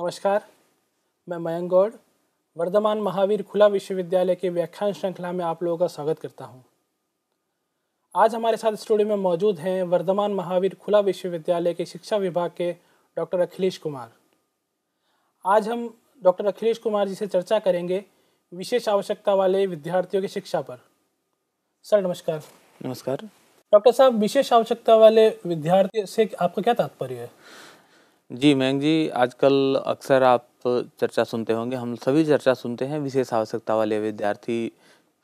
नमस्कार मैं मयंक गौड़ वर्धमान महावीर खुला विश्वविद्यालय के व्याख्यान श्रृंखला में आप लोगों का स्वागत करता हूँ। आज हमारे साथ स्टूडियो में मौजूद हैं वर्धमान महावीर खुला विश्वविद्यालय के शिक्षा विभाग के डॉक्टर अखिलेश कुमार। आज हम डॉक्टर अखिलेश कुमार जी से चर्चा करेंगे विशेष आवश्यकता वाले विद्यार्थियों की शिक्षा पर। सर नमस्कार। नमस्कार। डॉक्टर साहब विशेष आवश्यकता वाले विद्यार्थी से आपका क्या तात्पर्य है? जी मैंग जी, आजकल अक्सर आप चर्चा सुनते होंगे। हम सभी चर्चा सुनते हैं विशेष आवश्यकता वाले विद्यार्थी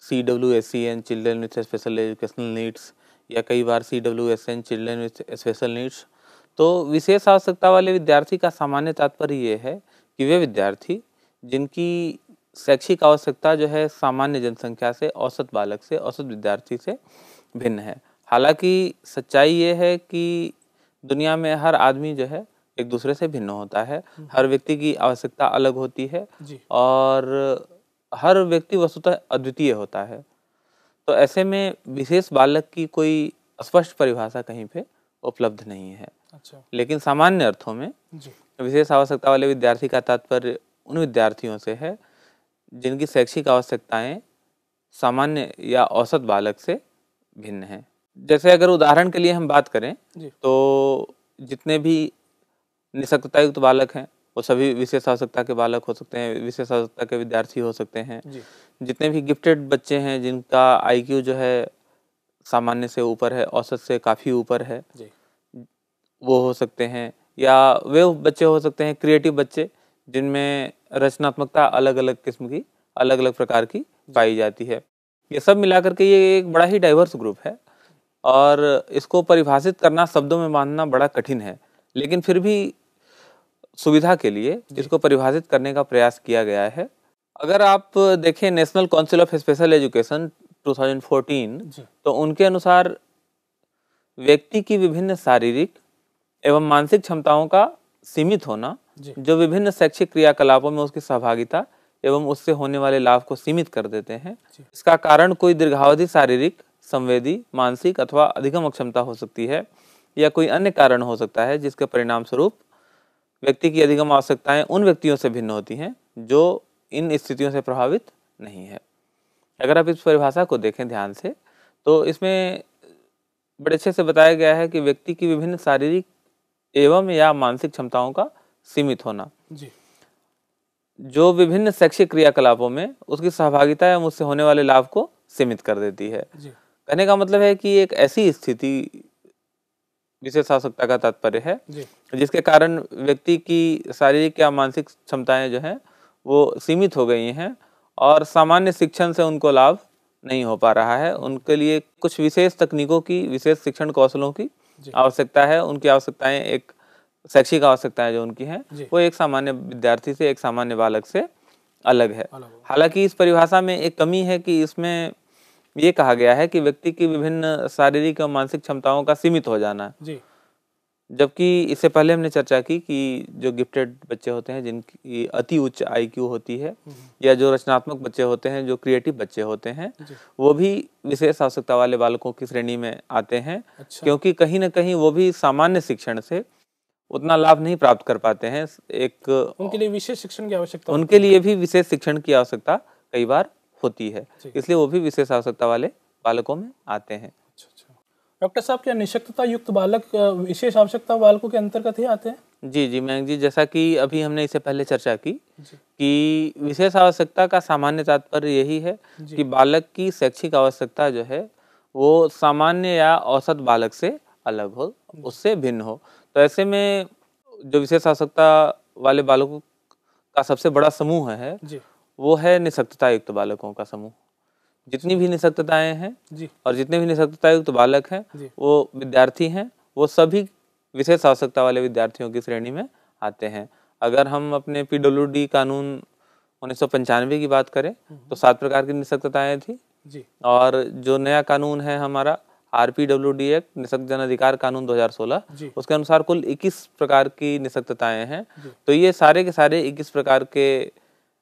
C W S C N children with special educational needs या कई बार C W S N children with special needs तो विशेष आवश्यकता वाले विद्यार्थी का सामान्य तात्पर्य ये है कि वे विद्यार्थी, जिनकी शैक्षिक आवश्यकता जो है सामान्य जनसंख्या से, औसत बालक से, औसत विद्यार्थी से भिन्न है। हालाँकि सच्चाई ये है कि दुनिया में हर आदमी जो है एक दूसरे से भिन्न होता है। हर व्यक्ति की आवश्यकता अलग होती है और हर व्यक्ति वस्तुतः अद्वितीय होता है। तो ऐसे में विशेष बालक की कोई स्पष्ट परिभाषा कहीं पे उपलब्ध नहीं है। अच्छा। लेकिन सामान्य अर्थों में विशेष आवश्यकता वाले विद्यार्थी का तात्पर्य उन विद्यार्थियों से है जिनकी शैक्षिक आवश्यकताएँ सामान्य या औसत बालक से भिन्न हैं। जैसे अगर उदाहरण के लिए हम बात करें जी। तो जितने भी निशक्तता युक्त बालक हैं वो सभी विशेष आवश्यकता के बालक हो सकते हैं विशेष आवश्यकता के विद्यार्थी हो सकते हैं। जितने भी गिफ्टेड बच्चे हैं जिनका आईक्यू जो है सामान्य से ऊपर है औसत से काफ़ी ऊपर है जी। वो हो सकते हैं। या वे बच्चे हो सकते हैं क्रिएटिव बच्चे जिनमें रचनात्मकता अलग अलग किस्म की अलग अलग प्रकार की पाई जाती है। ये सब मिलाकर के ये एक बड़ा ही डाइवर्स ग्रुप है और इसको परिभाषित करना शब्दों में बांधना बड़ा कठिन है। लेकिन फिर भी सुविधा के लिए इसको परिभाषित करने का प्रयास किया गया है। अगर आप देखें national council of special education 2014 जी। तो उनके अनुसार व्यक्ति की विभिन्न शारीरिक एवं मानसिक क्षमताओं का सीमित होना जो। विभिन्न शैक्षिक क्रियाकलापों में उसकी सहभागिता एवं उससे होने वाले लाभ को सीमित कर देते हैं। इसका कारण कोई दीर्घावधि शारीरिक संवेदी मानसिक अथवा अधिगम अक्षमता हो सकती है या कोई अन्य कारण हो सकता है जिसके परिणाम स्वरूप व्यक्ति की अधिगम आवश्यकताएँ उन व्यक्तियों से भिन्न होती हैं जो इन स्थितियों से प्रभावित नहीं है। अगर आप इस परिभाषा को देखें ध्यान से तो इसमें बड़े अच्छे से बताया गया है कि व्यक्ति की विभिन्न शारीरिक एवं या मानसिक क्षमताओं का सीमित होना। जी। जो विभिन्न शैक्षिक क्रियाकलापों में उसकी सहभागिता एवं उससे होने वाले लाभ को सीमित कर देती है। जी। कहने का मतलब है कि एक ऐसी स्थिति विशेष आवश्यकता का तात्पर्य है। जी। जिसके कारण व्यक्ति की शारीरिक या मानसिक क्षमताएँ जो हैं वो सीमित हो गई हैं और सामान्य शिक्षण से उनको लाभ नहीं हो पा रहा है। उनके लिए कुछ विशेष तकनीकों की विशेष शिक्षण कौशलों की आवश्यकता है। उनकी आवश्यकताएँ एक शैक्षिक आवश्यकताएँ जो उनकी हैं वो एक सामान्य विद्यार्थी से एक सामान्य बालक से अलग है। हालाँकि इस परिभाषा में एक कमी है कि इसमें ये कहा गया है कि व्यक्ति की विभिन्न शारीरिक और मानसिक क्षमताओं का सीमित हो जाना। जी। जबकि इससे पहले हमने चर्चा की कि जो गिफ्टेड बच्चे होते हैं जिनकी अति उच्च आईक्यू होती है या जो रचनात्मक बच्चे होते हैं जो क्रिएटिव बच्चे होते हैं वो भी विशेष आवश्यकता वाले बालकों की श्रेणी में आते हैं अच्छा। क्योंकि कहीं ना कहीं वो भी सामान्य शिक्षण से उतना लाभ नहीं प्राप्त कर पाते हैं। एक उनके लिए विशेष शिक्षण की आवश्यकता उनके लिए भी विशेष शिक्षण की आवश्यकता कई बार होती है। इसलिए वो भी विशेष आवश्यकता वाले बालकों में आते हैं। अच्छा अच्छा। डॉक्टर साहब क्या निशक्तता युक्त बालक विशेष आवश्यकता बालकों के अंतर्गत ही आते हैं? जी जी मैं जी जैसा कि अभी हमने इससे पहले चर्चा की कि विशेष आवश्यकता का सामान्य तात्पर्य यही है। कि बालक की शैक्षिक आवश्यकता जो है वो सामान्य या औसत बालक से अलग हो उससे भिन्न हो। तो ऐसे में जो विशेष आवश्यकता वाले बालकों का सबसे बड़ा समूह है जी। वो है निशक्तता युक्त बालकों का समूह। जितनी भी निशक्तताएँ हैं जी। और जितने भी निशक्तता युक्त बालक हैं वो विद्यार्थी हैं वो सभी विशेष आवश्यकता वाले विद्यार्थियों की श्रेणी में आते हैं। अगर हम अपने पीडब्ल्यूडी कानून उन्नीस सौ पंचानवे की बात करें तो सात प्रकार की निशक्तताएँ थी। जी। और जो नया कानून है हमारा R P W D act निशक्त जन अधिकार कानून 2016 जी। उसके अनुसार कुल 21 प्रकार की निशक्तताएँ हैं। तो ये सारे के सारे 21 प्रकार के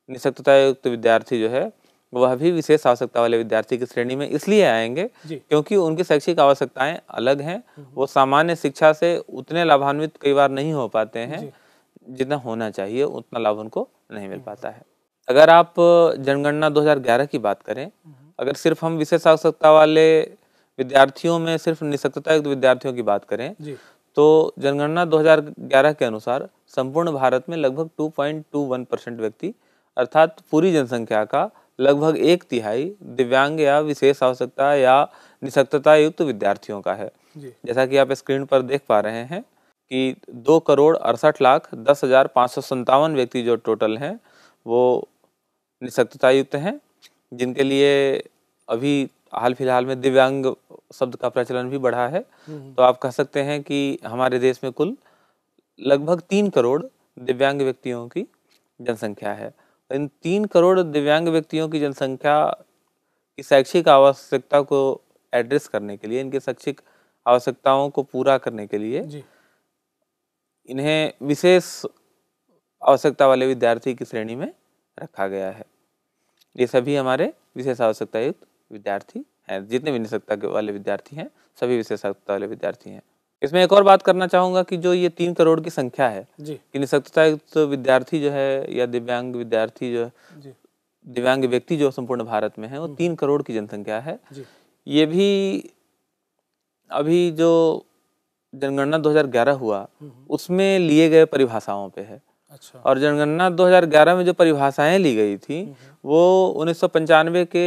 निशक्तता युक्त विद्यार्थी जो है वह भी विशेष आवश्यकता वाले विद्यार्थी की श्रेणी में इसलिए आएँगे क्योंकि उनकी शैक्षिक आवश्यकताएँ अलग हैं। वो सामान्य शिक्षा से उतने लाभान्वित कई बार नहीं हो पाते हैं जितना होना चाहिए उतना लाभ उनको नहीं मिल पाता है। अगर आप जनगणना 2011 की बात करें अगर सिर्फ़ हम विशेष आवश्यकता वाले विद्यार्थियों में सिर्फ़ निशक्तता युक्त विद्यार्थियों की बात करें तो जनगणना 2011 के अनुसार संपूर्ण भारत में लगभग 2.21 परसेंट व्यक्ति अर्थात पूरी जनसंख्या का लगभग एक तिहाई दिव्यांग या विशेष आवश्यकता या निशक्तता युक्त विद्यार्थियों का है। जी। जैसा कि आप स्क्रीन पर देख पा रहे हैं कि दो करोड़ अड़सठ लाख दस हज़ार पाँच सौ संतावन व्यक्ति जो टोटल हैं वो निशक्तता युक्त हैं जिनके लिए अभी हाल फ़िलहाल में दिव्यांग शब्द का प्रचलन भी बढ़ा है। तो आप कह सकते हैं कि हमारे देश में कुल लगभग तीन करोड़ दिव्यांग व्यक्तियों की जनसंख्या है। इन तीन करोड़ दिव्यांग व्यक्तियों की जनसंख्या की शैक्षिक आवश्यकता को एड्रेस करने के लिए इनके शैक्षिक आवश्यकताओं को पूरा करने के लिए जी। इन्हें विशेष आवश्यकता वाले विद्यार्थी की श्रेणी में रखा गया है। ये सभी हमारे विशेष आवश्यकता युक्त विद्यार्थी हैं जितने भी निशक्ता वाले विद्यार्थी हैं सभी विशेष आवश्यकता वाले विद्यार्थी हैं। इसमें एक और बात करना चाहूँगा कि जो ये तीन करोड़ की संख्या है कि निशक्तता युक्त विद्यार्थी जो है या दिव्यांग विद्यार्थी जो दिव्यांग व्यक्ति जो संपूर्ण भारत में है वो तीन करोड़ की जनसंख्या है। जी। ये भी अभी जो जनगणना 2011 हुआ उसमें लिए गए परिभाषाओं पे है। अच्छा। और जनगणना 2011 में जो परिभाषाएँ ली गई थी वो उन्नीस सौ पंचानवे के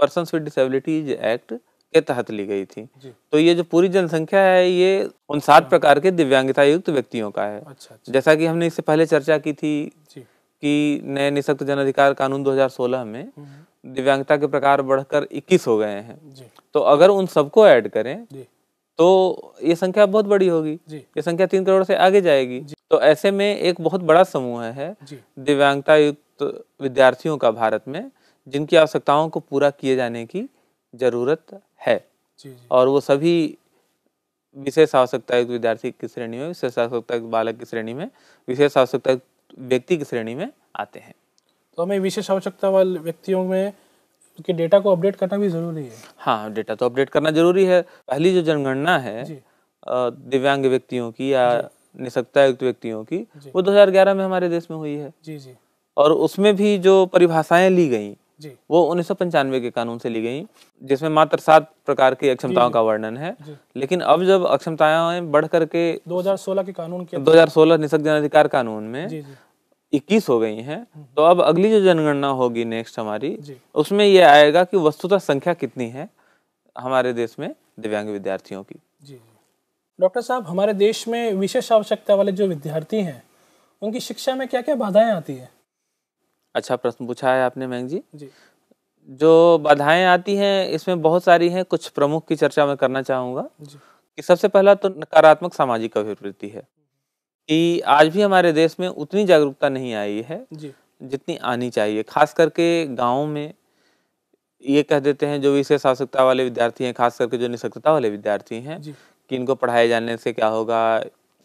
पर्सन विद डिसेबिलिटीज एक्ट के तहत ली गई थी। तो ये जो पूरी जनसंख्या है ये उन सात प्रकार के दिव्यांगता युक्त व्यक्तियों का है। अच्छा अच्छा। जैसा कि हमने इससे पहले चर्चा की थी कि नए निशक्त जन अधिकार कानून 2016 में दिव्यांगता के प्रकार बढ़कर 21 हो गए हैं। जी। तो अगर उन सबको ऐड करें जी। तो ये संख्या बहुत बड़ी होगी। ये संख्या तीन करोड़ से आगे जाएगी। तो ऐसे में एक बहुत बड़ा समूह है दिव्यांगता युक्त विद्यार्थियों का भारत में जिनकी आवश्यकताओं को पूरा किए जाने की ज़रूरत है। जी जी। और वो सभी विशेष आवश्यकता युक्त विद्यार्थी की श्रेणी में विशेष आवश्यकता युक्त बालक की श्रेणी में विशेष आवश्यकता युक्त व्यक्ति की श्रेणी में आते हैं। तो हमें विशेष आवश्यकता वाले व्यक्तियों में उनके डेटा को अपडेट करना भी ज़रूरी है। हाँ डेटा तो अपडेट करना ज़रूरी है। पहली जो जनगणना है दिव्यांग व्यक्तियों की या निशक्ता युक्त व्यक्तियों की। वो 2011 में हमारे देश में हुई है। जी जी। और उसमें भी जो परिभाषाएँ ली गई वो उन्नीस सौ पंचानवे के कानून से ली गई जिसमें मात्र सात प्रकार की अक्षमताओं का वर्णन है। लेकिन अब जब अक्षमताएँ बढ़ करके 2016 के कानून के 2016 निशक्त जन अधिकार कानून में जी जी। 21 हो गई हैं तो अब अगली जो जनगणना होगी नेक्स्ट हमारी उसमें ये आएगा कि वस्तुतः संख्या कितनी है हमारे देश में दिव्यांग विद्यार्थियों की। जी डॉक्टर साहब हमारे देश में विशेष आवश्यकता वाले जो विद्यार्थी हैं उनकी शिक्षा में क्या क्या बाधाएँ आती है? अच्छा प्रश्न पूछा है आपने मैंग जी। जी। जो बाधाएँ आती हैं इसमें बहुत सारी हैं कुछ प्रमुख की चर्चा मैं करना चाहूँगा। कि सबसे पहला तो नकारात्मक सामाजिक अभिवृत्ति है। कि आज भी हमारे देश में उतनी जागरूकता नहीं आई है जी। जितनी आनी चाहिए। खास करके गाँव में ये कह देते हैं जो विशेष आवश्यकता वाले विद्यार्थी हैं खास करके जो निशक्तता वाले विद्यार्थी हैं कि इनको पढ़ाए जाने से क्या होगा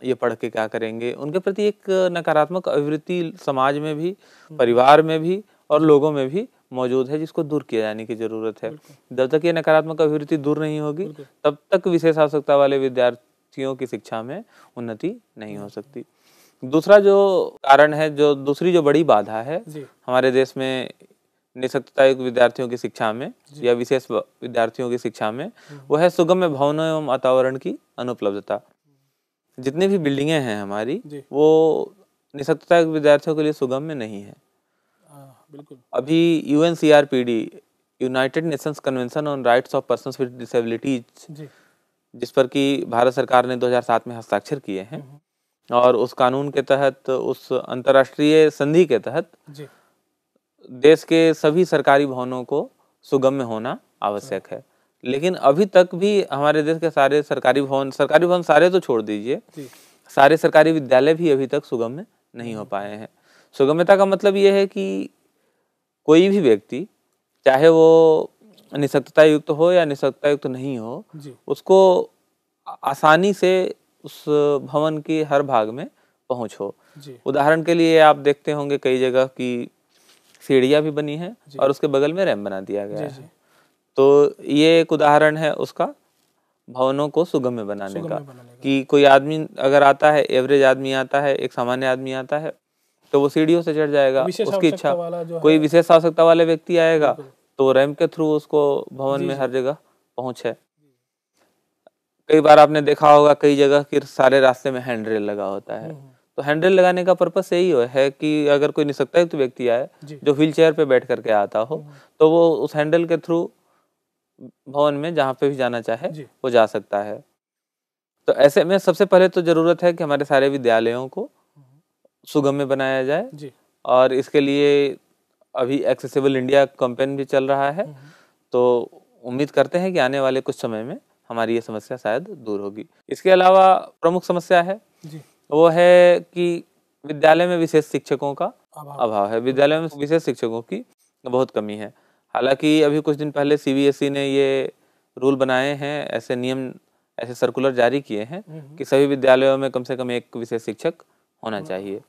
ये पढ़ के क्या करेंगे? उनके प्रति एक नकारात्मक अभिवृत्ति समाज में भी परिवार में भी और लोगों में भी मौजूद है जिसको दूर किया जाने की ज़रूरत है। जब तक ये नकारात्मक अभिवृत्ति दूर नहीं होगी तब तक विशेष आवश्यकता वाले विद्यार्थियों की शिक्षा में उन्नति नहीं हो सकती। दूसरा जो कारण है जो दूसरी जो बड़ी बाधा है हमारे देश में निशक्तता युक्त विद्यार्थियों की शिक्षा में या विशेष विद्यार्थियों की शिक्षा में वो है सुगम्य भवनों एवं वातावरण की अनुपलब्धता। जितनी भी बिल्डिंगे हैं हमारी। वो निशक्तता विद्यार्थियों के लिए सुगम्य नहीं है। बिल्कुल। अभी U N C R P D United Nations convention on rights of person with disabilities जिस पर कि भारत सरकार ने 2007 में हस्ताक्षर किए हैं और उस कानून के तहत उस अंतर्राष्ट्रीय संधि के तहत जी। देश के सभी सरकारी भवनों को सुगम्य होना आवश्यक है। लेकिन अभी तक भी हमारे देश के सारे सरकारी भवन सरकारी भवन सारे तो छोड़ दीजिए। सारे सरकारी विद्यालय भी अभी तक सुगम्य नहीं हो पाए हैं। सुगम्यता का मतलब ये है कि कोई भी व्यक्ति चाहे वो निशक्तता युक्त हो या निशक्तता युक्त नहीं हो उसको आसानी से उस भवन के हर भाग में पहुँच। हो उदाहरण के लिए आप देखते होंगे कई जगह की सीढ़ियाँ भी बनी है और उसके बगल में रैम बना दिया गया है। तो ये एक उदाहरण है उसका भवनों को सुगम्य बनाने सुगम्य का। बनाने का। कि कोई आदमी अगर आता है एवरेज आदमी आता है एक सामान्य आदमी आता है तो वो सीढ़ियों से चढ़ जाएगा उसकी इच्छा। कोई विशेष आवश्यकता वाले व्यक्ति आएगा। तो रैंप के थ्रू उसको भवन में हर जगह पहुँच। है कई बार आपने देखा होगा कई जगह कि सारे रास्ते में हैंड रेल लगा होता है। हम्म, तो हैंड रेल लगाने का पर्पस यही हो- है कि अगर कोई निसक्ता व्यक्ति आए जो। व्हील चेयर पे बैठ करके आता हो तो वो उस हैंडल के थ्रू भवन में जहाँ पे भी जाना चाहे वो जा सकता है। तो ऐसे में सबसे पहले तो ज़रूरत है कि हमारे सारे विद्यालयों को सुगम्य बनाया जाए जी। और इसके लिए अभी एक्सेसिबल इंडिया कैंपेन भी चल रहा है। तो उम्मीद करते हैं कि आने वाले कुछ समय में हमारी ये समस्या शायद दूर होगी। इसके अलावा प्रमुख समस्या है जी। वो है कि विद्यालय में विशेष शिक्षकों का अभाव। अभाव है। विद्यालय में विशेष शिक्षकों की बहुत कमी है। हालाँकि अभी कुछ दिन पहले सीबीएसई ने ये रूल बनाए हैं ऐसे नियम ऐसे सर्कुलर जारी किए हैं हम्म, कि सभी विद्यालयों में कम से कम एक विशेष शिक्षक होना चाहिए।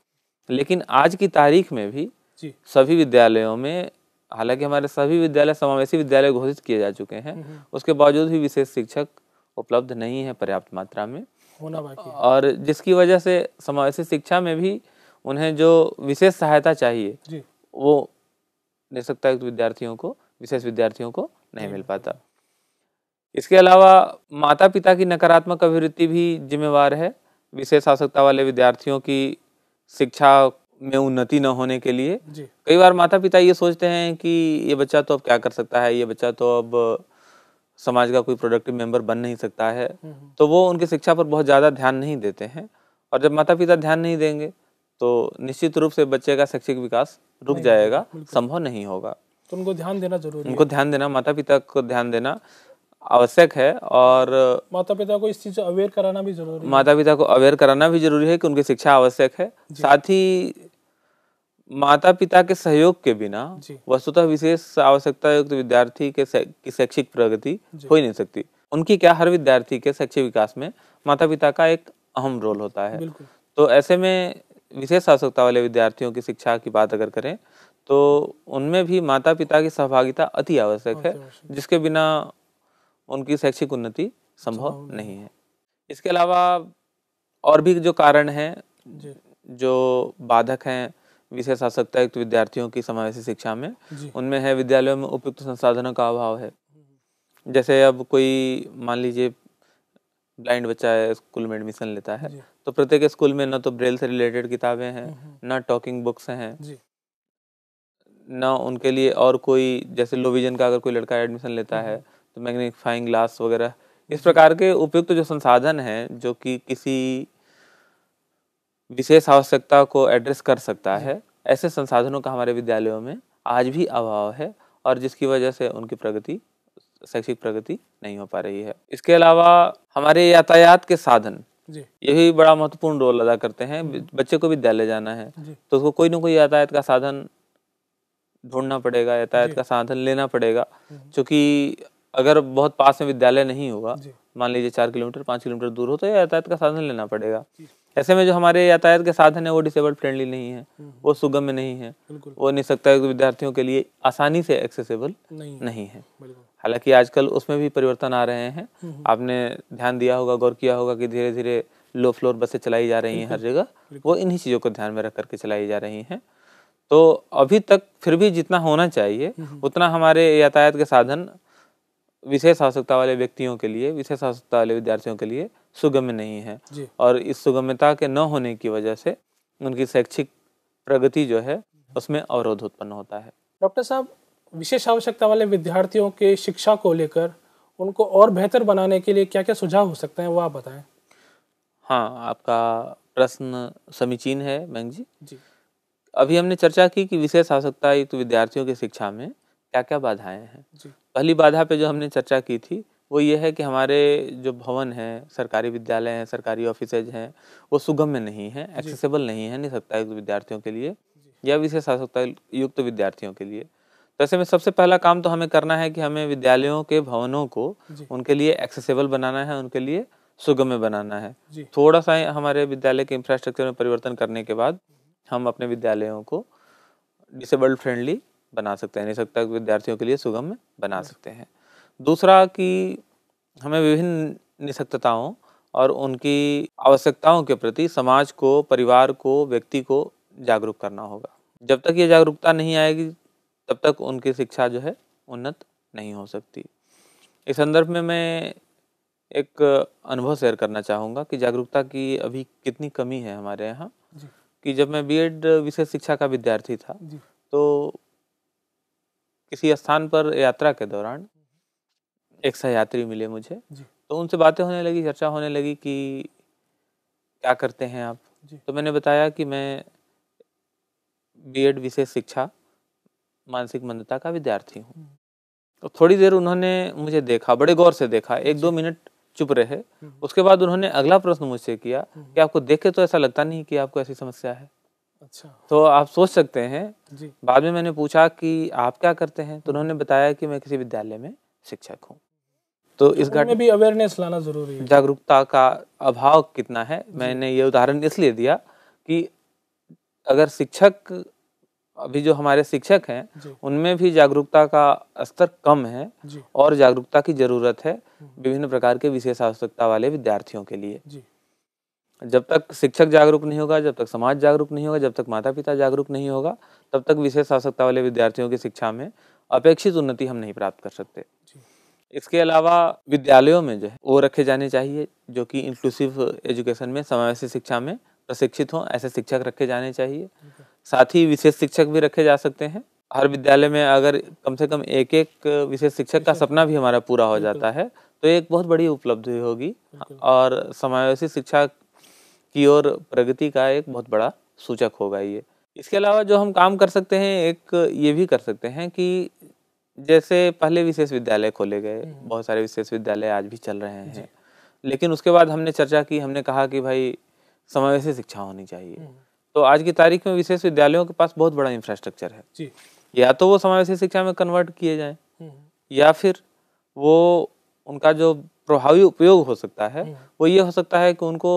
लेकिन आज की तारीख में भी जी। सभी विद्यालयों में हालाँकि हमारे सभी विद्यालय समावेशी विद्यालय घोषित किए जा चुके हैं हम्म, उसके बावजूद भी विशेष शिक्षक उपलब्ध नहीं है पर्याप्त मात्रा में। होना बाकी है। और जिसकी वजह से समावेशी शिक्षा में भी उन्हें जो विशेष सहायता चाहिए जी। वो निःशक्ता युक्त विद्यार्थियों को विशेष विद्यार्थियों को नहीं मिल पाता। इसके अलावा माता पिता की नकारात्मक अभिवृत्ति भी जिम्मेवार है। विशेष आवश्यकता वाले विद्यार्थियों की शिक्षा में उन्नति न होने के लिए। जी। कई बार माता पिता ये सोचते हैं कि ये बच्चा तो अब क्या कर सकता है ये बच्चा तो अब समाज का कोई प्रोडक्टिव मेंबर बन नहीं सकता है। हम्म, तो वो उनकी शिक्षा पर बहुत ज़्यादा ध्यान नहीं देते हैं। और जब माता पिता ध्यान नहीं देंगे तो निश्चित रूप से बच्चे का शैक्षिक विकास रुक जाएगा संभव नहीं होगा। तो उनको ध्यान देना ज़रूरी उनको ध्यान देना माता पिता को ध्यान देना आवश्यक है और माता पिता को इस चीज़ से अवेयर कराना भी ज़रूरी है। माता पिता को अवेयर कराना भी ज़रूरी है कि उनकी शिक्षा आवश्यक है। साथ ही माता पिता के सहयोग के बिना वस्तुतः विशेष आवश्यकता युक्त विद्यार्थी के की शैक्षिक प्रगति हो ही नहीं सकती। उनकी क्या हर विद्यार्थी के शैक्षिक विकास में माता पिता का एक अहम रोल होता है? तो ऐसे में विशेष आवश्यकता वाले विद्यार्थियों की शिक्षा की बात अगर करें तो उनमें भी माता पिता की सहभागिता अति आवश्यक है जिसके बिना उनकी शैक्षिक उन्नति संभव नहीं है। इसके अलावा और भी जो कारण हैं जो। बाधक हैं विशेष आवश्यकता युक्त विद्यार्थियों की समावेशी शिक्षा में उनमें है विद्यालयों में उपयुक्त संसाधनों का अभाव है। जैसे अब कोई मान लीजिए ब्लाइंड बच्चा है स्कूल में एडमिशन लेता है। तो प्रत्येक स्कूल में न तो ब्रेल से रिलेटेड किताबें हैं न टॉकिंग बुक्स हैं। न उनके लिए और कोई जैसे लो विजन का अगर कोई लड़का एडमिशन लेता है तो मैग्नीफाइंग ग्लास वगैरह इस प्रकार के उपयुक्त तो जो संसाधन हैं जो कि किसी विशेष आवश्यकता को एड्रेस कर सकता है ऐसे संसाधनों का हमारे विद्यालयों में आज भी अभाव है और जिसकी वजह से उनकी प्रगति शैक्षिक प्रगति नहीं हो पा रही है। इसके अलावा हमारे यातायात के साधन यही बड़ा महत्वपूर्ण रोल अदा करते हैं। बच्चे को विद्यालय जाना है तो उसको कोई ना कोई यातायात का साधन ढूंढना पड़ेगा यातायात का साधन लेना पड़ेगा क्योंकि अगर बहुत पास में विद्यालय नहीं होगा मान लीजिए चार किलोमीटर पाँच किलोमीटर दूर हो तो यातायात का साधन लेना पड़ेगा। ऐसे में जो हमारे यातायात के साधन है वो डिसेबल फ्रेंडली नहीं है वो सुगम्य नहीं है। वो निःशक्ता युक्त विद्यार्थियों के लिए आसानी से एक्सेसिबल नहीं नहीं है। हालाँकि आजकल उसमें भी परिवर्तन आ रहे हैं। आपने ध्यान दिया होगा गौर किया होगा कि धीरे धीरे लो फ्लोर बसें चलाई जा रही हैं हर जगह। वो इन्हीं चीज़ों को ध्यान में रख करके चलाई जा रही हैं। तो अभी तक फिर भी जितना होना चाहिए उतना हमारे यातायात के साधन विशेष आवश्यकता वाले व्यक्तियों के लिए विशेष आवश्यकता वाले विद्यार्थियों के लिए सुगम्य नहीं है। और इस सुगम्यता के न होने की वजह से उनकी शैक्षिक प्रगति जो है उसमें अवरोध उत्पन्न होता है। डॉक्टर साहब विशेष आवश्यकता वाले विद्यार्थियों के शिक्षा को लेकर उनको और बेहतर बनाने के लिए क्या क्या सुझाव हो सकते हैं वो आप बताएँ। हाँ आपका प्रश्न समीचीन है मैंग जी। जी। अभी हमने चर्चा की कि विशेष आवश्यकता युक्त विद्यार्थियों की शिक्षा में क्या क्या बाधाएँ हैं। जी। पहली बाधा पे जो हमने चर्चा की थी वो ये है कि हमारे जो भवन हैं सरकारी विद्यालय हैं सरकारी ऑफिसेज हैं वो सुगम्य नहीं है एक्सेसिबल नहीं है निःशक्ता युक्त विद्यार्थियों के लिए या विशेष आवश्यकता युक्त विद्यार्थियों के लिए। तो ऐसे में सबसे पहला काम तो हमें करना है कि हमें विद्यालयों के भवनों को उनके लिए एक्सेसिबल बनाना है उनके लिए सुगम्य बनाना है। थोड़ा सा हमारे विद्यालय के इंफ्रास्ट्रक्चर में परिवर्तन करने के बाद हम अपने विद्यालयों को डिसेबल्ड फ्रेंडली बना सकते हैं निःशक्ता विद्यार्थियों के लिए सुगम्य बना सकते हैं। दूसरा कि हमें विभिन्न निशक्तताओं और उनकी आवश्यकताओं के प्रति समाज को परिवार को व्यक्ति को जागरूक करना होगा। जब तक ये जागरूकता नहीं आएगी तब तक उनकी शिक्षा जो है उन्नत नहीं हो सकती। इस संदर्भ में मैं एक अनुभव शेयर करना चाहूँगा कि जागरूकता की अभी कितनी कमी है हमारे यहाँ। कि जब मैं बीएड विशेष शिक्षा का विद्यार्थी था तो किसी स्थान पर यात्रा के दौरान एक सहयात्री मिले मुझे तो उनसे बातें होने लगी चर्चा होने लगी कि क्या करते हैं आप? तो मैंने बताया कि मैं बीएड विशेष शिक्षा मानसिक मंदता का विद्यार्थी हूँ। हम्म। तो थोड़ी देर उन्होंने मुझे देखा बड़े गौर से देखा। एक दो मिनट चुप रहे। हम्म। उसके बाद उन्होंने अगला प्रश्न मुझसे किया हम्म। कि आपको देखे तो ऐसा लगता नहीं कि आपको ऐसी समस्या है? अच्छा। तो आप सोच सकते हैं। जी। बाद में मैंने पूछा कि आप क्या करते हैं? तो उन्होंने बताया कि मैं किसी विद्यालय में शिक्षक हूँ। तो इस घटना में भी अवेयरनेस लाना ज़रूरी है। जागरूकता का अभाव कितना है? मैंने ये उदाहरण इसलिए दिया कि अगर शिक्षक अभी जो हमारे शिक्षक हैं उनमें भी जागरूकता का स्तर कम है और जागरूकता की ज़रूरत है हम्म। विभिन्न प्रकार के विशेष आवश्यकता वाले विद्यार्थियों के लिए। जब तक शिक्षक जागरूक नहीं होगा जब तक समाज जागरूक नहीं होगा जब तक माता पिता जागरूक नहीं होगा तब तक विशेष आवश्यकता वाले विद्यार्थियों की शिक्षा में अपेक्षित उन्नति हम नहीं प्राप्त कर सकते। इसके अलावा विद्यालयों में जो है वो रखे जाने चाहिए जो कि इंक्लूसिव एजुकेशन में समावेशी शिक्षा में प्रशिक्षित हों ऐसे शिक्षक रखे जाने चाहिए। साथ ही विशेष शिक्षक भी रखे जा सकते हैं। हर विद्यालय में अगर कम से कम एक एक विशेष शिक्षक का सपना भी हमारा पूरा हो जाता है तो एक बहुत बड़ी उपलब्धि होगी। और समावेशी शिक्षा की ओर प्रगति का एक बहुत बड़ा सूचक होगा ये। इसके अलावा जो हम काम कर सकते हैं एक ये भी कर सकते हैं कि जैसे पहले विशेष विद्यालय खोले गए हम्म। बहुत सारे विशेष विद्यालय आज भी चल रहे हैं। लेकिन उसके बाद हमने चर्चा की हमने कहा कि भाई समावेशी शिक्षा होनी चाहिए। हम्म। तो आज की तारीख में विशेष विद्यालयों के पास बहुत बड़ा इंफ्रास्ट्रक्चर है जी या तो वो समावेशी शिक्षा में कन्वर्ट किए जाए हम्म। या फिर वो उनका जो प्रभावी उपयोग हो सकता है हम्म। वो ये हो सकता है कि उनको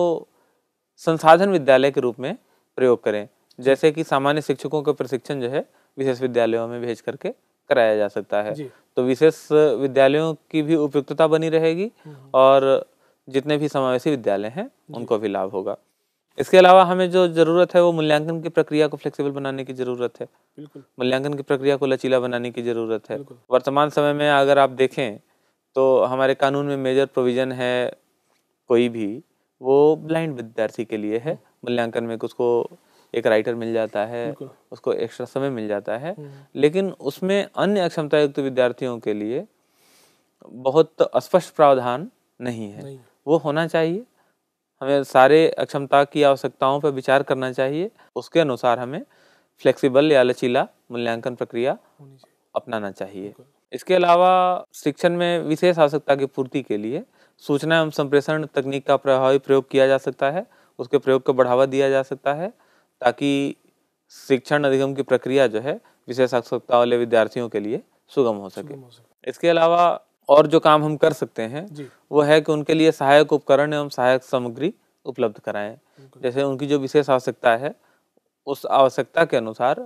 संसाधन विद्यालय के रूप में प्रयोग करें जैसे कि सामान्य शिक्षकों का प्रशिक्षण जो है विशेष विद्यालयों में भेज करके कराया जा सकता है तो विशेष विद्यालयों की भी उपयुक्तता बनी रहेगी हम्म। और जितने भी समावेशी विद्यालय हैं उनको भी लाभ होगा इसके अलावा हमें जो ज़रूरत है वो मूल्यांकन की प्रक्रिया को फ्लेक्सिबल बनाने की ज़रूरत है। मूल्यांकन की प्रक्रिया को लचीला बनाने की ज़रूरत है। वर्तमान समय में अगर आप देखें तो हमारे कानून में मेजर प्रोविज़न है कोई भी वो ब्लाइंड विद्यार्थी के लिए है। मूल्यांकन में उसको एक राइटर मिल जाता है उसको एक्स्ट्रा समय मिल जाता है। हम्म। लेकिन उसमें अन्य अक्षमता युक्त विद्यार्थियों के लिए बहुत स्पष्ट प्रावधान नहीं है। नहीं। वो होना चाहिए। हमें सारे अक्षमता की आवश्यकताओं पर विचार करना चाहिए। उसके अनुसार हमें फ्लेक्सिबल या लचीला मूल्यांकन प्रक्रिया अपनाना चाहिए। इसके अलावा शिक्षण में विशेष आवश्यकता की पूर्ति के लिए सूचना एवं संप्रेषण तकनीक का प्रभावी प्रयोग किया जा सकता है। उसके प्रयोग को बढ़ावा दिया जा सकता है ताकि शिक्षण अधिगम की प्रक्रिया जो है विशेष आवश्यकता वाले विद्यार्थियों के लिए सुगम हो सके। इसके अलावा और जो काम हम कर सकते हैं वो है कि उनके लिए सहायक उपकरण एवं सहायक सामग्री उपलब्ध कराएँ। जैसे उनकी जो विशेष आवश्यकता है उस आवश्यकता के अनुसार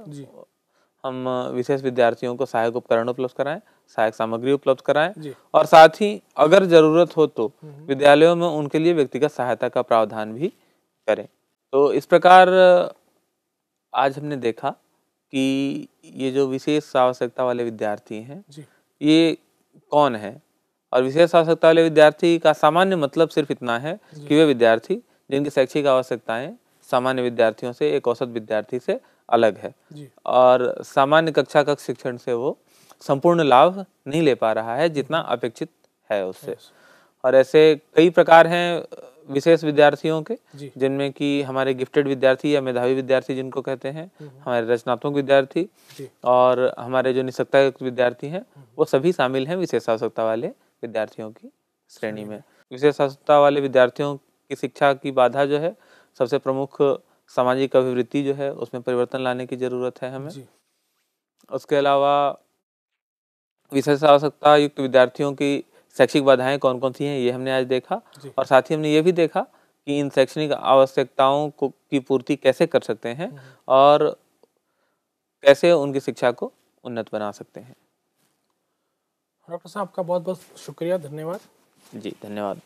हम विशेष विद्यार्थियों को सहायक उपकरण उपलब्ध कराएँ सहायक सामग्री उपलब्ध कराएँ और साथ ही अगर ज़रूरत हो तो हम्म। विद्यालयों में उनके लिए व्यक्तिगत सहायता का प्रावधान भी करें। तो इस प्रकार आज हमने देखा कि ये जो विशेष आवश्यकता वाले विद्यार्थी हैं ये कौन है? और विशेष आवश्यकता वाले विद्यार्थी का सामान्य मतलब सिर्फ़ इतना है कि वे विद्यार्थी जिनकी शैक्षिक आवश्यकताएँ सामान्य विद्यार्थियों से एक औसत विद्यार्थी से अलग है। और सामान्य कक्षा कक्ष शिक्षण से वो संपूर्ण लाभ नहीं ले पा रहा है जितना अपेक्षित है उससे। और ऐसे कई प्रकार हैं विशेष विद्यार्थियों के जिनमें कि हमारे गिफ्टेड विद्यार्थी या मेधावी विद्यार्थी जिनको कहते हैं हम्म, हम्म। हमारे रचनात्मक विद्यार्थी और हमारे जो निशक्ता विद्यार्थी हैं हम्म, वो सभी शामिल हैं विशेष आवश्यकता वाले विद्यार्थियों की श्रेणी में। विशेष आवश्यकता वाले विद्यार्थियों की शिक्षा की बाधा जो है सबसे प्रमुख सामाजिक अभिवृत्ति जो है उसमें परिवर्तन लाने की ज़रूरत है हमें। उसके अलावा विशेष आवश्यकता युक्त विद्यार्थियों की शैक्षिक बाधाएँ कौन कौन सी हैं ये हमने आज देखा और साथ ही हमने ये भी देखा कि इन शैक्षणिक आवश्यकताओं को की पूर्ति कैसे कर सकते हैं हम्म। और कैसे उनकी शिक्षा को उन्नत बना सकते हैं। डॉक्टर साहब आपका बहुत बहुत शुक्रिया धन्यवाद। जी धन्यवाद।